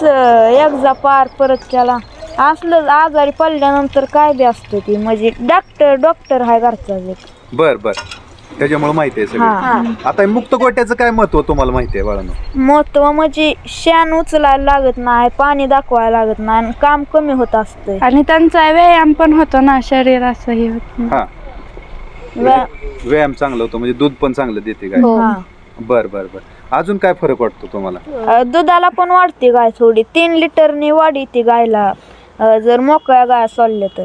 तेच एकदा पार परत त्याला असलं आजारी पडल्यानंतर काय बी असतं ती म्हणजे डॉक्टर डॉक्टर हाय घरचा एक. बर बर त्याच्यामुळे माहिती आहे हा. सगळं आता हे मुक्त गोट्याचं काय महत्त्व तुम्हाला माहिती आहे बाळांनो महत्त्व म्हणजे शेण उचलायला लागत नाही पाणी दाखवायला लागत नाही आणि काम कमी होत असतंय आणि त्यांचा व्यायाम पण होतो ना शरीराचं हे होत. हा व्या- व्यायाम चांगला होतो म्हणजे दूध पण चांगलं देते काय हा. बर बर बर. अजून काय फरक वाटतो तुम्हाला? अ, दुधाला पण वाढते गाय थोडी. तीन लिटरनी वाढी ती गायला. अ, जर मोकळ्या गाय सोडल्या तर.